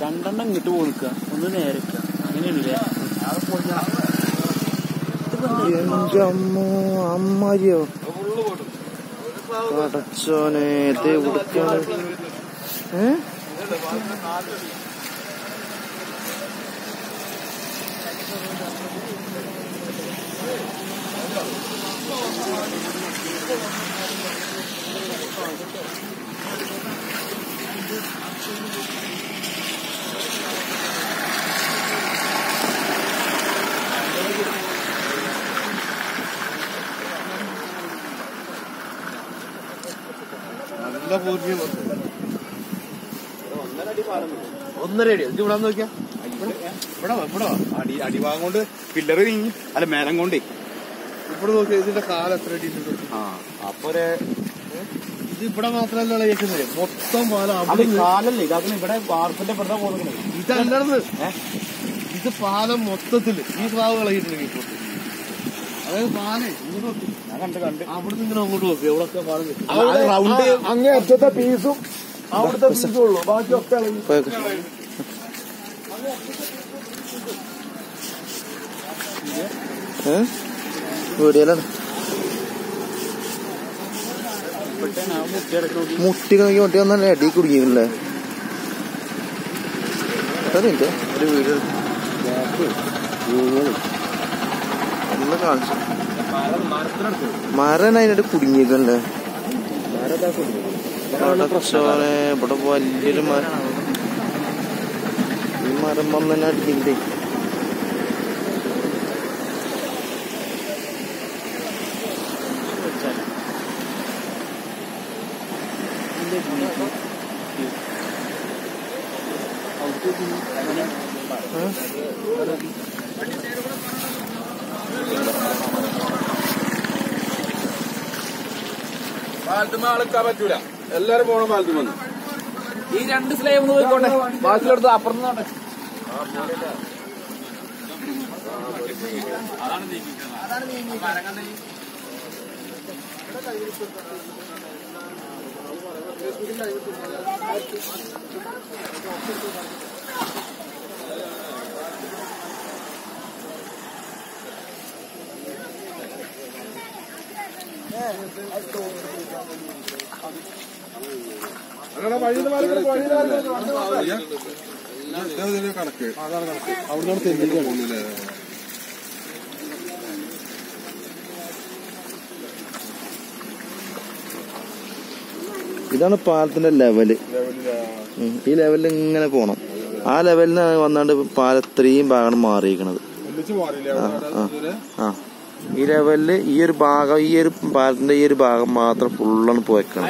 രണ്ടെണ്ണം ഇങ്ങോട്ട് കൊടുക്കുക. ഒന്ന് നേരിക്ക. അങ്ങനെയാണല്ലേ എന്റെ അമ്മോ അമ്മാരിയോ പടച്ചോനെ ഇത് എവിടുക്കാണ്? ഏ? നല്ല പൂർണ ഒന്നര അടി. ഇത് ഇവിടെ നോക്കിയാ. ഇവിടെ ഇവിടെ. അടി അടിഭാഗം കൊണ്ട് പില്ലറ് നീങ്ങി അല്ല മേലം കൊണ്ടേ. ഇവിടെ ഇതിന്റെ കാലം എത്ര അടി ഉണ്ട് ആ അപ്പൊ ഒരു ഇത് ഇവിടെ മാത്രമല്ല കേൾക്കുന്നത് മൊത്തം പാലം അത് അവിടെ കാലല്ലേ? ഇതാക്കുന്ന ഇവിടെ വാർപ്പിന്റെ പോകുന്നത് ഇതല്ലത് ഇത് പാലം മൊത്തത്തിൽ ഈ പ്രാവ് കളകിയിട്ടുണ്ട് ഇപ്പോൾ അതായത് പാലേ ഇങ്ങോട്ട് ഞാൻ കണ്ട് കണ്ട്. അവിടെ നിന്ന് ഇങ്ങനെ അങ്ങോട്ട് നോക്കി എവിടെയൊക്കെ പാലം റൗണ്ട് അങ്ങേ അറ്റത്തെ പീസും അവിടുത്തെ പീസും ഉള്ളൂ. ബാക്കിയൊക്കെ ഇളകി. പോയേക്ക്. വീഡിയോയിലാണ് മുട്ടി നോക്കി മുട്ടി വന്നാൽ അടി കുടുങ്ങിയില്ലേ? ഒരു വീഡിയോ മരം അതിനായിട്ട് പടച്ചോനെ ഇവിടെ വലിയൊരു മരം. ഈ മരം വന്ന് അടിക്കണ്ടേ പാലത്തുമ്മ ആൾക്കാൻ പറ്റൂല. എല്ലാരും പോണം പാലത്തുമ്മ ഈ രണ്ട് സ്ലേവ് പോയിക്കോട്ടെ. ബാക്കിയെടുത്ത് അപ്പുറത്ത് കണക്ക്. അവിടെ തെന്നില്ലേ ഇതാണ് പാലത്തിന്റെ ലെവൽ. ഈ ലെവലിൽ ഇങ്ങനെ പോണം. ആ ലെവലിൽ നിന്ന് വന്നാണ്ട് പാലം ഇത്രയും ഭാഗമാണ് മാറിയിരിക്കണത്. ആ ഈ ലെവലിൽ ഈ ഒരു ഭാഗം ഈ ഒരു പാലത്തിന്റെ ഈ ഒരു ഭാഗം മാത്രം ഫുള്ളാണ് പോയേക്കണം